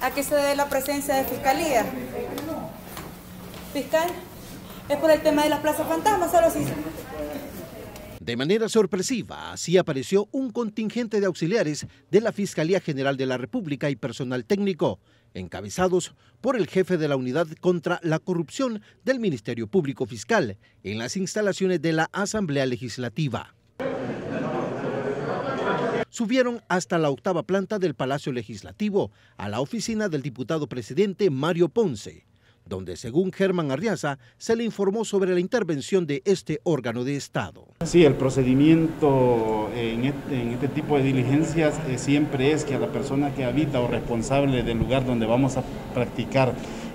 a que se dé la presencia de fiscalía. Fiscal, es por el tema de las plazas fantasmas, solo si... De manera sorpresiva, así apareció un contingente de auxiliares de la Fiscalía General de la República y personal técnico, encabezados por el jefe de la Unidad contra la Corrupción del Ministerio Público Fiscal, en las instalaciones de la Asamblea Legislativa. Subieron hasta la octava planta del Palacio Legislativo, a la oficina del diputado presidente Mario Ponce, donde según Germán Arriaza se le informó sobre la intervención de este órgano de Estado. Sí, el procedimiento en este, este tipo de diligencias eh, siempre es que a la persona que habita o responsable del lugar donde vamos a practicar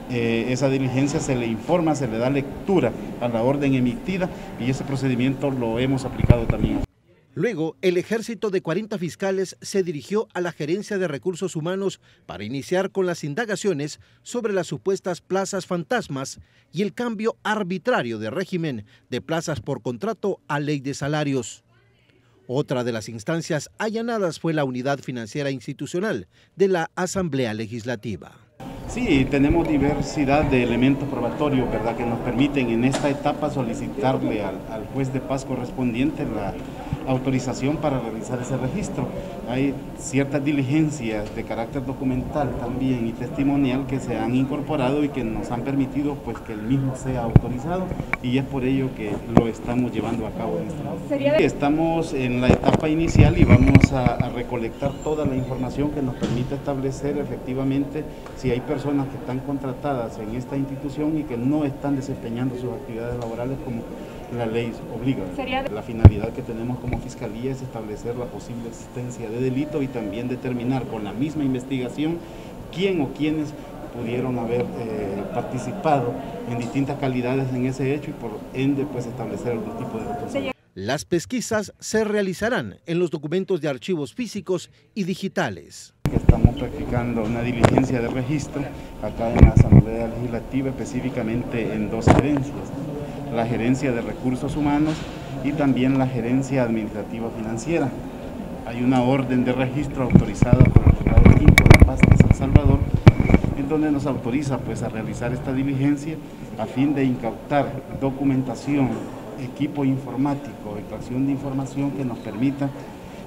eh, esa diligencia se le informa, se le da lectura a la orden emitida y ese procedimiento lo hemos aplicado también. Luego, el ejército de 40 fiscales se dirigió a la Gerencia de Recursos Humanos para iniciar con las indagaciones sobre las supuestas plazas fantasmas y el cambio arbitrario de régimen de plazas por contrato a ley de salarios. Otra de las instancias allanadas fue la Unidad Financiera Institucional de la Asamblea Legislativa. Sí, tenemos diversidad de elementos probatorios, ¿verdad?, que nos permiten en esta etapa solicitarle al, al juez de paz correspondiente la autorización para realizar ese registro. Hay ciertas diligencias de carácter documental también y testimonial que se han incorporado y que nos han permitido pues que el mismo sea autorizado y es por ello que lo estamos llevando a cabo en este momento. Estamos en la etapa inicial y vamos a, a recolectar toda la información que nos permite establecer efectivamente si hay personas que están contratadas en esta institución y que no están desempeñando sus actividades laborales como la ley obliga. La finalidad que tenemos como Fiscalía es establecer la posible existencia de delito y también determinar con la misma investigación quién o quiénes pudieron haber eh, participado en distintas calidades en ese hecho y por ende pues establecer algún tipo de responsabilidad. Las pesquisas se realizarán en los documentos de archivos físicos y digitales. Estamos practicando una diligencia de registro acá en la Asamblea Legislativa, específicamente en dos gerencias la gerencia de recursos humanos y también la gerencia administrativa financiera. Hay una orden de registro autorizada por el juzgado quinto de de San Salvador, en donde nos autoriza pues a realizar esta diligencia a fin de incautar documentación, equipo informático, extracción de información que nos permita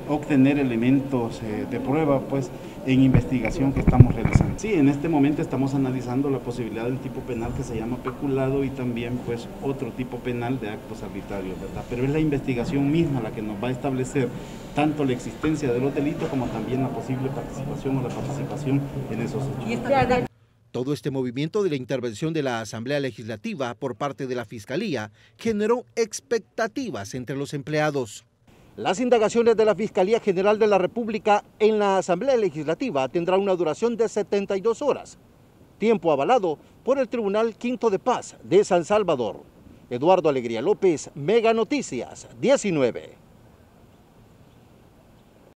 obtener elementos eh, de prueba pues en investigación que estamos realizando. Sí, en este momento estamos analizando la posibilidad del tipo penal que se llama peculado y también pues otro tipo penal de actos arbitrarios, ¿verdad? Pero es la investigación misma la que nos va a establecer tanto la existencia de los delitos como también la posible participación o la participación en esos hechos. Todo este movimiento de la intervención de la Asamblea Legislativa por parte de la Fiscalía generó expectativas entre los empleados. Las indagaciones de la Fiscalía General de la República en la Asamblea Legislativa tendrán una duración de 72 horas, tiempo avalado por el Tribunal Quinto de Paz de San Salvador. Eduardo Alegría López, Mega Noticias 19.